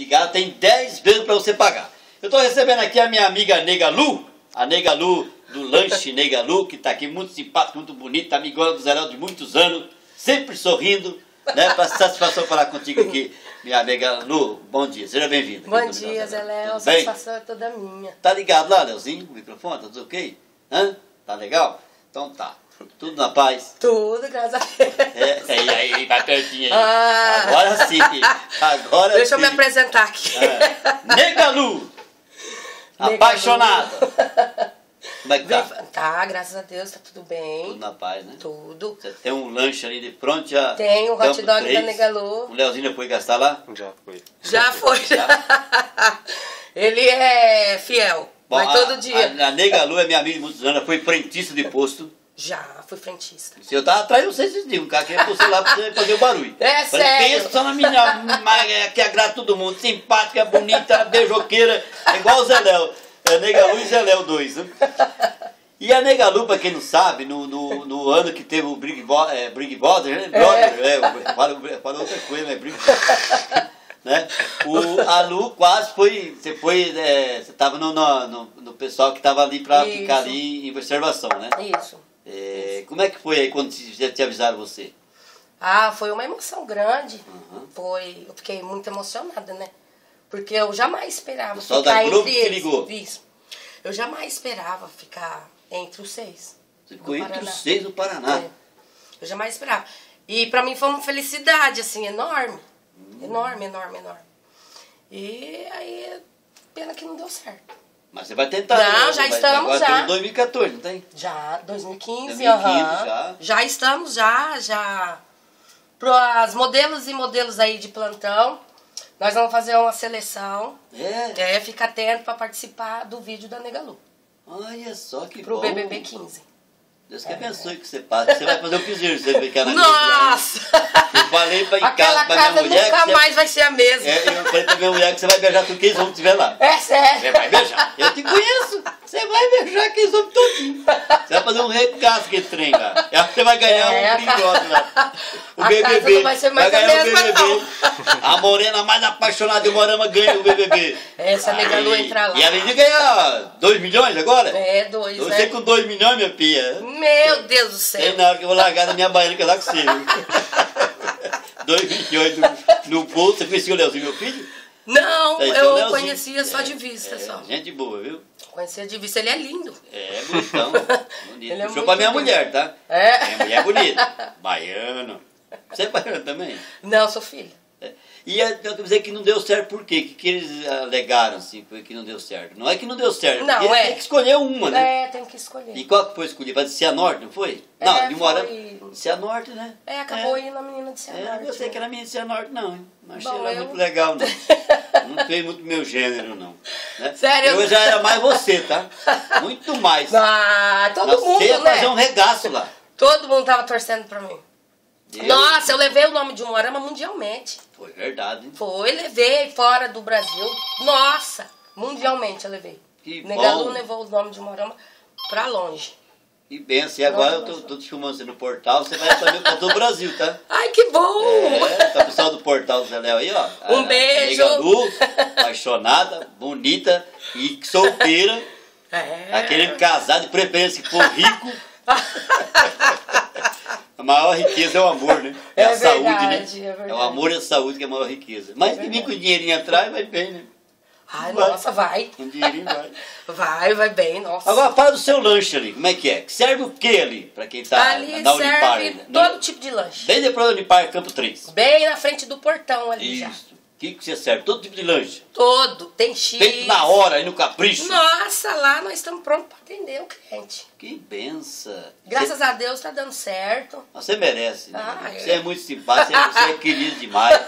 ligado, tem 10 vezes para você pagar. Eu estou recebendo aqui a minha amiga Nega Lu, a Nega Lu do Lanche Nega Lu, que está aqui muito simpática, muito bonita, amigona do Zé Léo de muitos anos, sempre sorrindo, né? Para satisfação falar contigo aqui, minha amiga Lu. Bom dia, seja bem-vinda. Bom dia, Zé Léo, a satisfação é toda minha. Tá ligado lá, Leozinho, o microfone, tá tudo ok? Hã? Tá legal? Então tá. Tudo na paz? Tudo, graças a Deus. É, é, e aí, vai pertinho aí. Ah. Agora sim. Agora Deixa sim. eu me apresentar aqui. É. Nega Lu. Nega Apaixonada. Lu. Como é que tá? Vem- Tá, graças a Deus, tá tudo bem. Tudo na paz, né? Tudo. Você tem um lanche ali de pronto já. Tem o hot Campo dog três. da Nega Lu. O Leozinho já foi gastar lá? Já foi. Já foi. Ele é fiel. Vai a- todo dia. A, a Nega Lu é minha amiga de muitos anos, ela foi frentista de posto. Já, fui frentista. Se eu tava atrás, não sei se um cara queria você lá pra fazer o barulho. É Falei, sério? Pensa na menina é, que agrada todo mundo, simpática, bonita, beijoqueira, é igual o Zé Léo. É Nega Lu e Zé Léo 2. Né? E a Nega Lu, pra quem não sabe, no, no, no ano que teve o Big, Bo, é, Big Brother, né? Brother, é. fala outra coisa, né? Big né? O, a Lu quase foi. Você foi. É, você tava no, no, no, no pessoal que tava ali pra Isso. ficar ali em observação, né? Isso. É, como é que foi aí quando te, te avisaram você? Ah, foi uma emoção grande. Uhum. Foi, eu fiquei muito emocionada, né? Porque eu jamais esperava pessoal ficar da Globo entre que eles. ligou. Isso. Eu jamais esperava ficar entre os seis. Você ficou entre Paraná. os seis do Paraná. É. Eu jamais esperava. E pra mim foi uma felicidade, assim, enorme. Hum. Enorme, enorme, enorme. E aí, pena que não deu certo. Mas você vai tentar. Não, né? já Vai- estamos, agora já. Temos 2014, não tem? Já, 2015, 2015 aham. já. Já estamos, já, já. Para as modelos e modelos aí de plantão, nós vamos fazer uma seleção. É. É, fica atento para participar do vídeo da Negalu. Olha só que Pro bom. BBB 15. Deus que abençoe que você passe. Você vai fazer o piseiro, você vê que ela Nossa! Eu falei pra, em casa, pra minha mulher. nunca que você- mais vai ser a mesma. É, eu falei pra minha mulher que você vai beijar tudo que eles vão estiver lá. É Você sério. vai beijar. Eu te conheço. Você vai beijar aqueles homens todinho. Você vai fazer um regaço que trem lá. E aí Você vai ganhar É, um a bringote lá. O a casa BBB. não vai ser mais a ganhar mesma, o BBB. A morena mais apaixonada de Morama ganha o BBB. Essa nega Aí, entra lá. E além de ganhar 2 milhões agora? É, dois, Eu né? com 2 milhões, minha pia. Meu Deus do céu. na hora que eu vou largar da minha baiana casar com você. 2 milhões no, no bolso. Você conhecia o Leozinho, meu filho? Não, É, então, eu Leozinho. conhecia só de vista, É, só. gente boa, viu? Conhecia de vista. Ele é lindo. É, bonitão. Bonito. Ele é Puxou pra minha lindo. mulher, tá? É. Minha mulher é bonita. Baiano. Você é baiano também? Não, sou filha. É. E é, eu quero dizer que não deu certo por quê? O que, que eles alegaram, assim, foi que não deu certo? Não é que não deu certo, Não, porque é. tem que escolher uma, né? É, tem que escolher. E qual que foi escolhida? Vai de Cianorte, não foi? É, não, de Morama. foi- Cianorte, né? É, acabou É. indo a menina de É, Cianorte. eu gostei né? que era minha de Cianorte, não. hein? Não achei Bom, ela eu- muito legal, não. não fez muito meu gênero, não. Né? Sério? Eu já era mais você, tá? Muito mais. Ah, todo Você mundo, ia né? fazer um regaço lá. Todo mundo tava torcendo pra mim. Eu- Nossa, eu levei o nome de Moarama mundialmente. Foi verdade, hein? Foi, levei fora do Brasil. Nossa, mundialmente eu levei. Que Negalu bom. levou o nome de Moarama pra longe. E benção, e agora eu tô, tô te filmando você no portal, você vai saber pra todo o Brasil, tá? Ai, que bom! É, tá o pessoal do portal do Zé Léo aí, ó. Um A beijo. Nega Lu, apaixonada, bonita e solteira. É. Aquele casado de preferência que for rico. A maior riqueza é o amor, né? É a saúde, verdade, né? é verdade. o amor e a saúde que é a maior riqueza. Mas se vir com o dinheirinho atrás, vai bem, né? Ai, Vai. nossa, vai. Com o dinheirinho vai. Vai, vai bem, nossa. Agora fala do seu lanche ali, como é que é? Serve o que ali, pra quem tá Ali na Unipar? serve né? todo tipo de lanche. Bem depois da Unipar, Campo 3. Bem na frente do portão ali já. Isso. O que, que você serve? Todo tipo de lanche. Todo. Tem X. Feito na hora, aí no capricho. Nossa, lá nós estamos prontos para atender o cliente. Que benção. Graças a Deus tá dando certo. Você merece, né? Ah, você é. é muito simpática, você é, você é querida demais.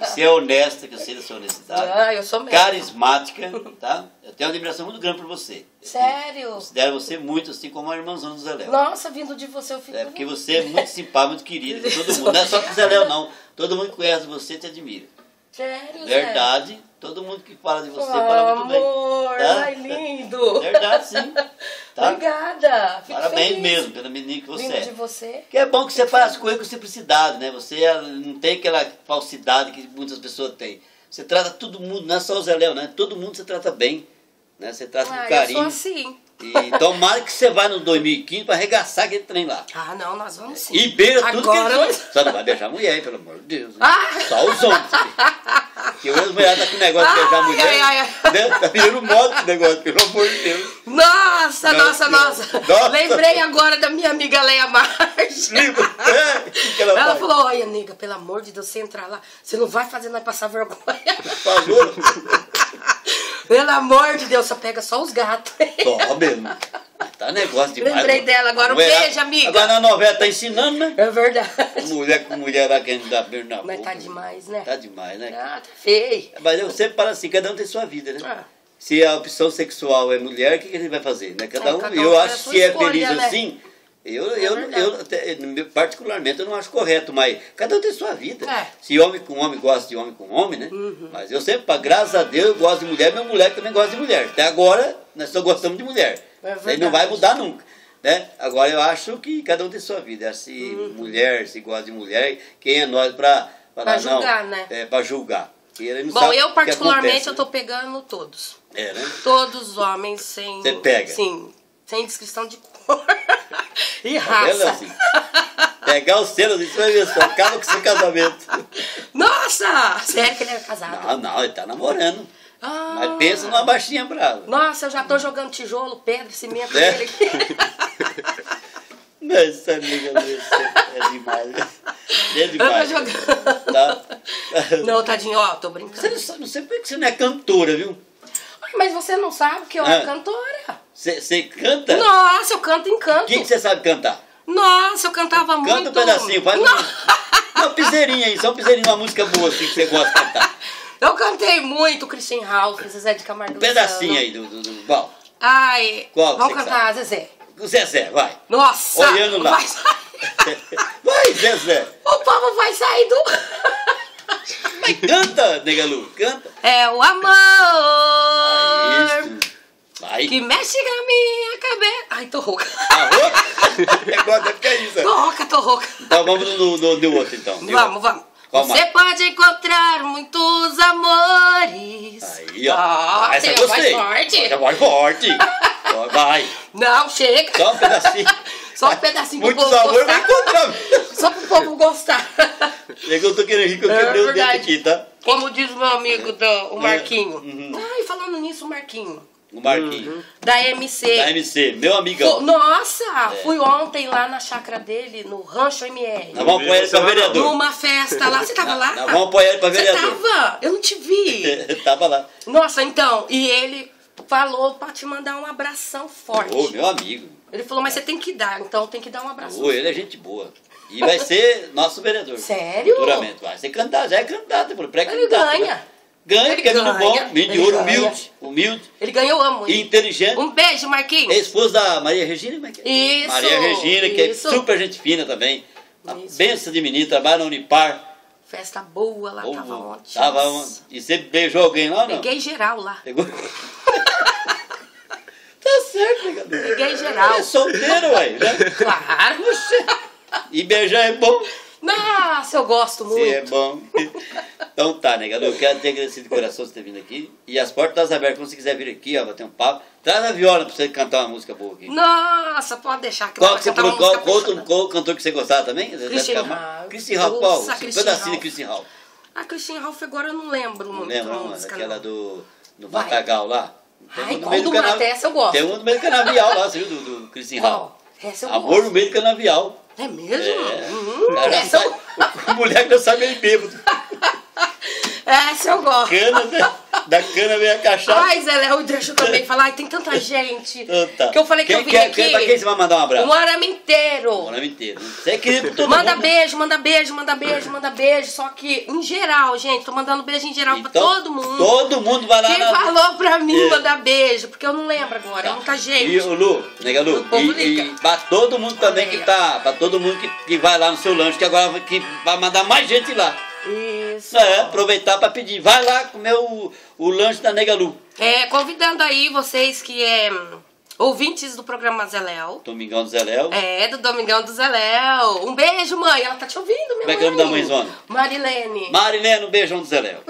E você é honesta, que eu sei da sua honestidade. Ah, eu sou mesmo. Carismática, tá? Eu tenho uma admiração muito grande por você. Sério? Considero você muito assim como a irmãzona do Zé Léo. Nossa, vindo de você eu fico. É porque você é muito simpática, muito querida. com Todo mundo. Não é só com o Zé Léo, não. Todo mundo que conhece você te admira. Sério, Verdade. Todo mundo que fala de você fala muito bem. Amor, Tá? ai, lindo. Verdade, sim. Tá? Obrigada. Fico Parabéns feliz. mesmo pela menina que você Vindo é. de você. Que é bom que você faz as coisas com simplicidade, né? Você não tem aquela falsidade que muitas pessoas têm. Você trata todo mundo, não é só o Zé Léo, né? Todo mundo você trata bem. Né? Você trata Ah, com eu carinho. sou assim. E tomara que você vá no 2015 pra arregaçar aquele trem lá. Ah, não, nós vamos sim. E beija tudo que Agora... eles Só não vai beijar mulher, hein, pelo amor de Deus. hein? Ah! Só os homens. Que hoje as mulheres tá com negócio de beijar Ai, mulher. ai, ai. Né? Tá virando moda esse negócio, pelo amor de Deus. Nossa, Nossa, nossa, nossa. Lembrei agora da minha amiga Leia Marques. Liga. É, o que, que ela, Ela falou, olha, nega, pelo amor de Deus, você entrar lá, você não vai fazer nós passar vergonha. Por favor. Pelo amor de Deus, só pega só os gatos. Só mesmo. Tá negócio demais. Lembrei mano. dela agora. Um beijo, amiga. Agora na novela tá ensinando, né? É verdade. Mulher com mulher lá querendo dar beijo na Mas boca. tá demais, né? Tá demais, né? Ah, tá feio. Mas eu sempre falo assim, cada um tem sua vida, né? Ah. Se a opção sexual é mulher, o que, que ele vai fazer? Né? Cada É, um, cada um eu acho que se é feliz né? assim, eu, É eu, eu até, particularmente eu não acho correto, mas cada um tem sua vida. É. Se homem com homem gosta de homem com homem, né? Mas eu sempre, graças a Deus, eu gosto de mulher, minha mulher também gosta de mulher. Até agora, nós só gostamos de mulher. É Isso aí não vai mudar nunca. Né? Agora eu acho que cada um tem sua vida. Se mulher, se gosta de mulher, quem é nós Pra julgar, não, né? É, pra julgar. Bom, eu particularmente acontece, eu tô pegando todos. né? É, né? Todos os homens sem. Você pega? Sim. Sem descrição de cor. E Tá vendo, raça. assim? Pegar os selos, isso vai ver só. Acaba com seu casamento. Nossa! Sério que ele era casado? Não, não, ele tá namorando. Ah. Mas pensa numa baixinha brava. Nossa, eu já tô jogando tijolo, pedra, cimento É? nele. Mas essa amiga você é demais. É Eu tô demais. jogando. Tá? Não, tadinho, ó, tô Você brincando. não, sabe, não sei por que você não é cantora, viu? Mas você não sabe que eu Ah. cantora. Você, canta? Nossa, eu canto em O canto. que, que você sabe cantar? Nossa, eu cantava muito. Canta um pedacinho, faz Não. uma piseirinha aí, só uma piseirinha, uma música boa assim que você gosta de cantar. Eu cantei muito Christian Ralph, Zezé de Camargo Um pedacinho aí do. do, do qual? Ai, Qual vamos cantar, Zezé. O Zezé, vai. Nossa! Olhando lá. Vai. Vai, Zezé. o povo vai sair do. Mas canta, Negalu, canta. É o amor. Que mexe com a minha cabeça. Ai, tô rouca. Tá rouca? Deve ficar isso. Tô rouca, tô rouca. Então vamos no, no, no outro então. Vamos, vamos. Qual Você mais? pode encontrar muitos amores. Aí, ó. Ah, Essa eu gostei. forte. Essa voz forte. Vai. Não, chega. Só um pedacinho. Só um pedacinho pro Muitos povo amores vai gostar. encontrar. Só pro povo gostar. É que eu tô querendo rir que eu É quebrei o verdade. aqui, tá? Como diz meu amigo, do, o Marquinho. Uhum. Ai, falando nisso, o Marquinho. O Marquinhos. Da MC. Da MC, meu amigão. Nossa, É. fui ontem lá na chácara dele, no Rancho MR. Nós vamos apoiar ele pra vereador. Numa festa lá. Você tava lá? Nós vamos apoiar ele pra Você vereador. tava? Eu não te vi. Tava lá. Nossa, então, e ele falou pra te mandar um abração forte. Ô, meu amigo. Ele falou, mas você tem que dar, então tem que dar um abraço. Ô, ele é gente boa. E vai ser nosso vereador. Sério? Futuramente. Vai ser candidato, já é candidato, Ele pré-candidato. ganha. Né? Ganha, Ele porque é ganha. bom, menino de ouro, humilde, humilde, Ele ganhou, eu amo. e inteligente. Um beijo, Marquinhos. É esposa da Maria Regina, como é que é? Isso, Maria Regina, que isso. é super gente fina também. Uma benção de menino, trabalha na Unipar. Festa boa lá, tava ontem. Tava ontem. E você beijou alguém lá não? Peguei geral lá. Pegou? tá certo, negado. Peguei geral. É solteiro, ué, né? Claro. E beijar é bom. Nossa, eu gosto muito. Sim, é bom. Então tá, negado. Eu quero te agradecer de coração por ter vindo aqui. E as portas estão abertas. Quando você quiser vir aqui, ó, bater um papo. Traz a viola pra você cantar uma música boa aqui. Nossa, pode deixar que Qual, eu que você, uma qual, qual, outro, qual cantor que você gostava também? Christian Ralph. Christian Ralph, qual? Nossa, Um Christian pedacinho de Ralph. Christian Ralph. A agora eu não lembro Não muito lembra da uma? música, Aquela não. do, do Vai. Matagal lá? Ai, uma no qual do Mata? Essa eu gosto. Tem uma no meio do canavial lá, você viu? Do, do Christian eu Amor gosto. no meio do canavial. É mesmo? É. Hum, Cara, sai- eu... o mulher que não sabe meio bêbado. Essa eu gosto. Cana, né? Da cana vem a cachaça. Ai, Zé Léo, deixa eu também falar. Ai, tem tanta gente. Então tá. Que eu falei que quem, eu vim quem, aqui. Pra quem você vai mandar um abraço? Um arame inteiro. O ano inteiro. Você é querido todo Manda mundo. beijo, manda beijo, manda beijo, manda beijo. Só que, em geral, gente, tô mandando beijo em geral pra Então, todo mundo. Todo mundo vai lá Quem na... falou pra mim É. mandar beijo? Porque eu não lembro agora, é muita gente. E o Lu, nega Lu, O povo e, e pra todo mundo também que Olha. tá, pra todo mundo que, que vai lá no seu lanche, que agora que vai mandar mais gente lá. Isso. É, aproveitar pra pedir, vai lá comer o, o lanche da nega Lu. É, convidando aí vocês que é ouvintes do programa Zeléu. Domingão do Zé Léo. É, do Domingão do Zeléu. Um beijo, mãe. Ela tá te ouvindo, minha Como é que é o nome da mãe. mãezona? Marilene. Marilene, um beijão do Zé Léo.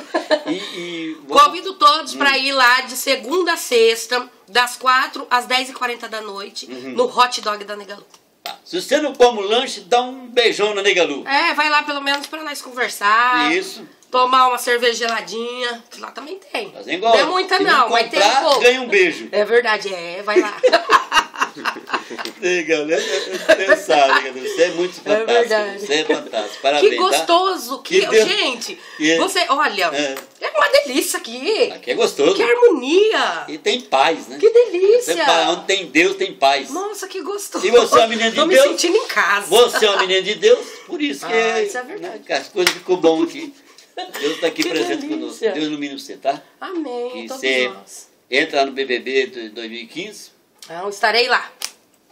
E, e Convido todos Hum. pra ir lá de segunda a sexta, das 4 às 10h40 da noite, Uhum. no hot dog da Negalu. Tá. Se você não come o lanche, dá um beijão na Negalu. É, vai lá pelo menos pra nós conversar. Isso. Tomar uma cerveja geladinha, que lá também tem. Fazer igual. Não é muita não, mas tem um pouco. ganha um beijo. É verdade, é, vai lá. Legal, né? Você é muito É fantástico. verdade. Você é fantástico. Parabéns, que tá? gostoso, que, Que Deus- gente, Que- você, olha, É. é. uma delícia aqui. Aqui é gostoso. Que harmonia. E tem paz, né? Que delícia. Você onde tem Deus, tem paz. Nossa, que gostoso. E você é uma menina de Tô Deus? me sentindo em casa. Você é uma menina de Deus, por isso que, Ah, isso é verdade. né, as coisas ficou bom aqui. Deus está aqui Que presente delícia. conosco. Deus ilumina você, tá? Amém, Que você nós. entra no BBB de 2015, Então, estarei lá.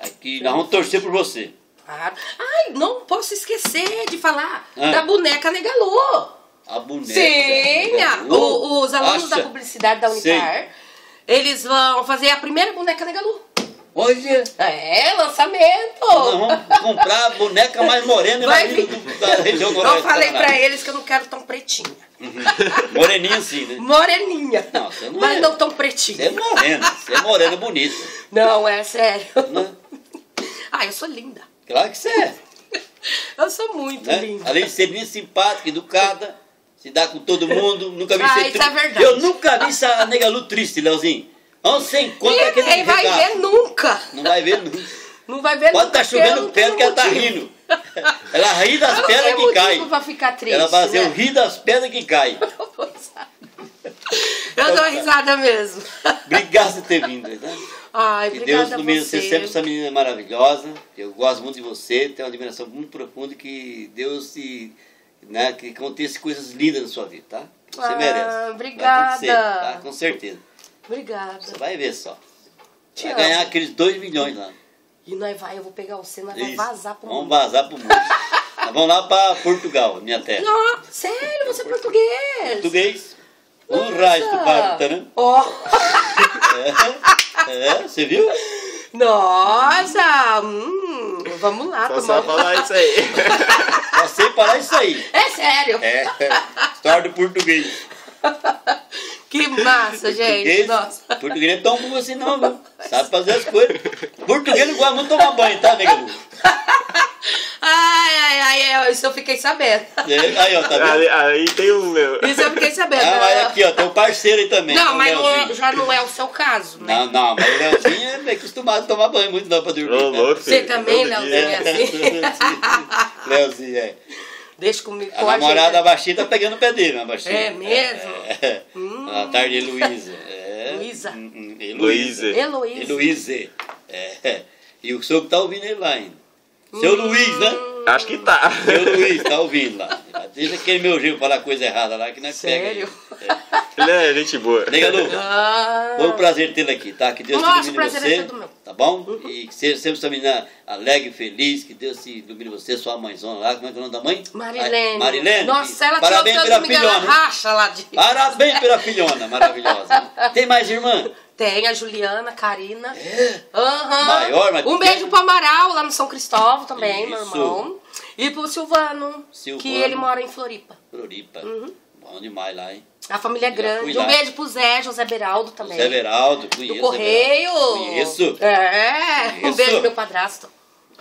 Aqui nós vamos torcer por você. Claro. Ai, não posso esquecer de falar Ah. da boneca Negalô. A boneca. Sim, a- o- os alunos Acha? da publicidade da Unicar, eles vão fazer a primeira boneca Negalu. Olha, É, lançamento. nós vamos comprar a boneca mais morena e Vai mais vir. linda do- da região noroeste. Eu falei pra eles que eu não quero tão pretinha. Moreninha assim, né? Moreninha. Não, você não mas é. não tão Você é pretinha. morena, você é morena bonita. Não, é sério. Né? Ah, eu sou linda. Claro que você é. Eu sou muito né? linda. Além de ser linda, simpática, educada, se dá com todo mundo, nunca vi Ah, ser isso é verdade. Eu nunca vi essa negalu triste, Leozinho. Onde você encontra aquele Ninguém vai regaço? ver nunca. Não vai ver nunca. Não vai ver Pode nunca. estar chovendo porque eu pedra não que ela tá motivo. rindo. Ela ri das não pedras que caem. pra ficar triste. Ela vai dizer, né? eu ri das pedras que caem. Eu dou risada mesmo. Obrigado por ter vindo. Né? Ai, Que Deus ilumine você. você sempre essa menina maravilhosa. Eu gosto muito de você, tenho uma admiração muito profunda que Deus te, né, que aconteça coisas lindas na sua vida, tá? Você Ah, merece. Obrigada. tá? Com certeza. Obrigada. Você vai ver só. Te vai amo. ganhar aqueles 2 milhões lá. E nós vai, eu vou pegar você, nós vamos vazar pro Vamos mundo. vazar pro mundo. Nós vamos lá pra Portugal, minha terra. Não, sério, você é português? Português. Um raio do parta, né? Ó, É, é, você viu? nossa, hum, vamos lá, Só tomar só falar isso aí. Só sei parar isso aí. É sério. É, história do português. Que massa, gente. Português, Nossa. português não é tão bom assim não, viu? Sabe fazer as coisas. Português não gosta muito de tomar banho, tá, nega? Lu? Ai, ai, ai, ai, isso eu fiquei sabendo. É, Aí, ó, tá vendo? aí, aí tem um meu. Isso eu fiquei sabendo. Ah, mas aqui, ó, tem um parceiro aí também. Não, o mas não é- já não é o seu caso, né? Não, não, mas o Leozinho é bem acostumado a tomar banho muito não pra dormir. Ô, né? louco. Você também, Leozinho, é assim? Leozinho, é. Deixa comigo. A com namorada gente. da baixinha tá pegando o pé dele, a baixinha. É mesmo? É. Tarde, Heloísa. É. Luísa. Hum, hum, Luísa. Heloísa. Heloísa. É. E o senhor que tá ouvindo ele lá ainda. Seu Luiz, né? Acho que tá. Seu Luiz, tá ouvindo lá. Deixa aquele meu jeito falar coisa errada lá que não é Sério? Ele é gente boa. Nega Lu, Ah, foi um prazer tê-lo aqui, tá? Que Deus Nossa, te o ilumine prazer é você, todo meu. tá bom? E que seja sempre essa menina alegre, feliz, que Deus te ilumine você, sua mãezona lá. Como é que é o nome da mãe? Marilene. Marilene. Nossa, ela Parabéns tirou pela filhona. racha lá de... Parabéns pela filhona, maravilhosa. Tem mais irmã? Tem a Juliana, a Karina. É. Aham. Maior, mas Um beijo pro Amaral, lá no São Cristóvão também, meu Isso. irmão. E pro Silvano, Silvano. que ele mora em Floripa. Floripa. Uhum. Bom demais lá, hein? A família é grande. Um beijo pro Zé, José Beraldo também. Zé Veraldo, Do conheço. Correio. Conheço. É. Um Conheço. beijo pro meu padrasto.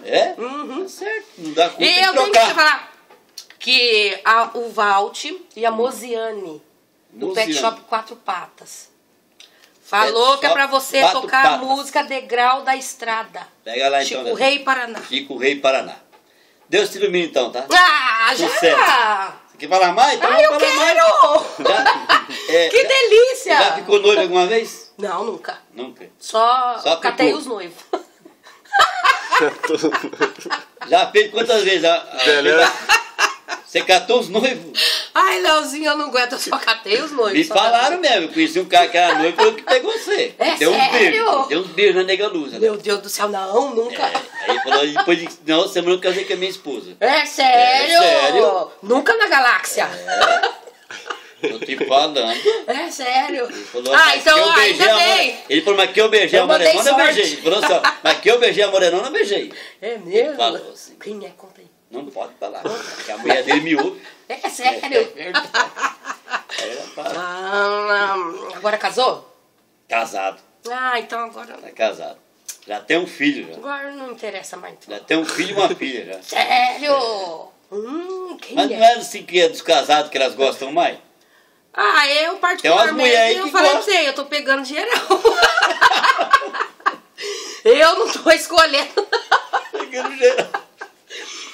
É? Uhum. Tá certo. Não dá conta E eu tenho que falar que a, o Valt e a Mosiane, do Pet. Shop Quatro Patas, falou Pet que é pra você tocar a Patas. música Degrau da Estrada. Pega lá então. Chico Leozinho. Rei Paraná. Chico Rei Paraná. Deus te ilumine então, tá? Ah, já! Sucesso. Você quer falar mais? Então Ai, eu quero! mais. Já, é, Que já- delícia! Já ficou noivo alguma vez? Não, nunca. Nunca. Só, Só catei picou. os noivos. Já fez quantas vezes? A, a- Melhor. Você catou os noivos? Ai, Leozinho, eu não aguento, eu só catei os noivos. Me falaram mesmo. Eu conheci um cara que era noivo falou que pegou você. É deu sério? beijos. Deu uns beijos na nega luz. né? Meu Deus do céu, não, nunca. É, aí falou, e depois de não, semana eu casei com a minha esposa. É sério? É sério. Nunca na galáxia. Tô te falando. É sério. Ele falou, ah, então que eu beijei ainda bem. Ele falou, mas que eu beijei Eu a morenona, eu beijei. Ele falou assim, mas que eu beijei a morenona, eu beijei. É mesmo? falou assim. Quem é? Conta aí. Não pode falar, porque a mulher dele me ouve. É sério. É. Aí ela fala, Ah, agora casou? Casado, Ah, então agora. tá casado. Já tem um filho, já. Agora não interessa mais. Então. Já tem um filho e uma filha, já. Sério? Hum, quem Mas é? não é assim que é dos casados que elas gostam mais? Ah, eu Tem umas particularmente, aí eu que falei pra você, eu tô pegando geral. eu não tô escolhendo. Pegando geral.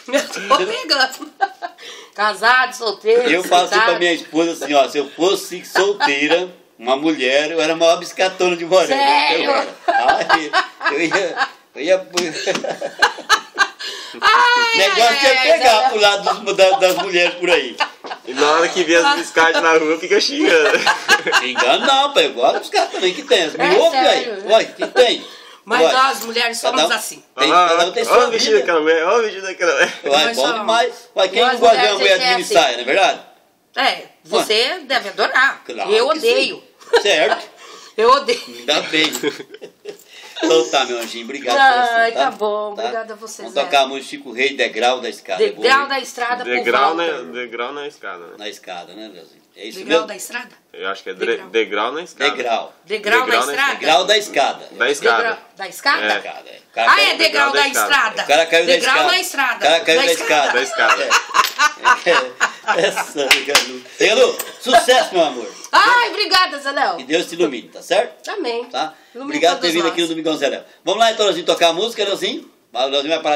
Eu tô pegando. Casado, solteiro. Eu falo assim pra minha esposa assim, ó, se eu fosse solteira, uma mulher, eu era a maior biscatona de morena. Sério? Eu, eu ia. Eu ia. Ai, negócio ai, é pegar ai, pro lado dos- da- das mulheres por aí. E na hora que vê as biscates na rua, fica xingando. Engano não, pai. Eu gosto dos caras também que tem. As É me ouve? Uai, que tem? Mas Uai, nós, mulheres, somos cada um- assim. Tem, Olha cada um tem olha sua o vestido vida. daquela mulher, olha o vestido daquela mulher. Uai, bom somos. demais. Uai, quem Nós não gosta de uma mulher de é assim. saia, não é verdade? É, você deve adorar. Claro eu odeio. sim. Certo? Eu odeio. Ainda bem. Então tá, meu anjinho, obrigado Ai, pela tá bom, obrigada a você, Vamos Zé. tocar a música Chico Rei, Degrau da Escada. É Degrau da estrada por Degrau volta. na, degrau na escada, né? Na escada, né, Leozinho? É isso Degrau mesmo? da estrada? Eu acho que é Degrau. degrau na escada. Degrau. Degrau, Degrau da na estrada? Degrau da escada. Da escada. Degrau da escada? É. Escada, é. O cara Ah, caiu- é degrau da da escada. estrada. O cara caiu da degrau escada. na estrada. O cara caiu da escada. Da escada. Essa, Degalu. Degalu, sucesso, meu amor. Ai, obrigada, Zé Léo. Que Deus te ilumine, tá certo? Amém. Tá? Ilumine Obrigado por ter vindo nós. aqui no Domingão Zé Léo. Vamos lá, então, Leozinho, tocar a música, Leozinho? Leozinho vai parar.